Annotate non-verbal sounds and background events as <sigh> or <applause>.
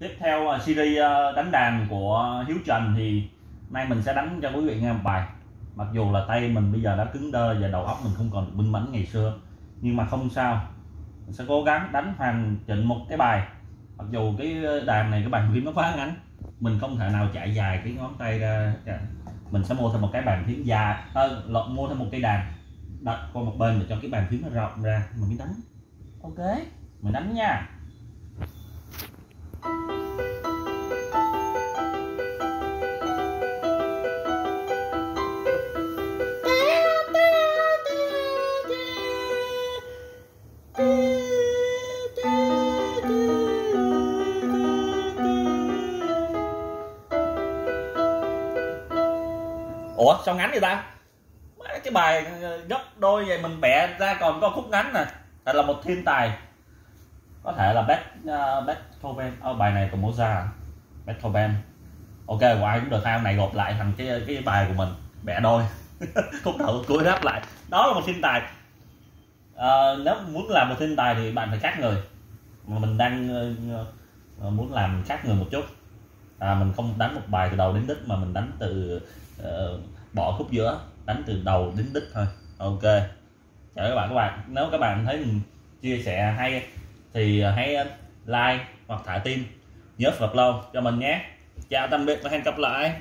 tiếp theo uh, series uh, đánh đàn của Hiếu Trần thì nay mình sẽ đánh cho quý vị nghe một bài. Mặc dù là tay mình bây giờ đã cứng đơ và đầu óc mình không còn minh mẫn ngày xưa nhưng mà không sao. Mình sẽ cố gắng đánh hoàn chỉnh một cái bài. Mặc dù cái đàn này cái bàn phím nó quá ngắn mình không thể nào chạy dài cái ngón tay ra mình sẽ mua thêm một cái bàn phím dài à, mua thêm một cây đàn đặt qua một bên để cho cái bàn phím nó rộng ra. Mình mới đánh. Ok. Mình đánh nha ủa sao ngắn vậy ta? Cái bài ờ, gấp đôi vậy mình bẻ ra còn có khúc ngắn nè. Thật là một thiên tài. Có thể là Beth uh, Beethoven. Oh, bài này của Mozart Beethoven. Ok của ai cũng được hai này gộp lại thành cái cái bài của mình. Bẻ đôi. <laughs> Khúc đầu cuối ráp lại. Đó là một thiên tài. À, nếu muốn làm một thiên tài thì bạn phải khác người. Mà mình đang uh, muốn làm khác người một chút à, mình không đánh một bài từ đầu đến đích mà mình đánh từ uh, bỏ khúc giữa đánh từ đầu đến đích thôi. Ok. Chào các bạn các bạn. Nếu các bạn thấy mình chia sẻ hay thì hãy like hoặc thả tim nhớ follow cho mình nhé. Chào tạm biệt và hẹn gặp lại.